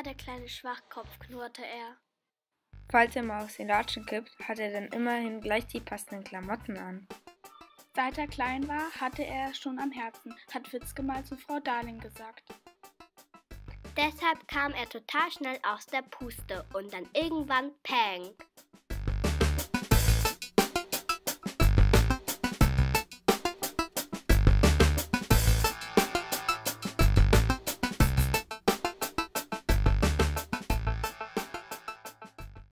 Ah, der kleine Schwachkopf, knurrte er. Falls er mal aus den Latschen kippt, hat er dann immerhin gleich die passenden Klamotten an. Seit er klein war, hatte er es schon am Herzen, hat Witzke mal zu Frau Darling gesagt. Deshalb kam er total schnell aus der Puste und dann irgendwann Peng.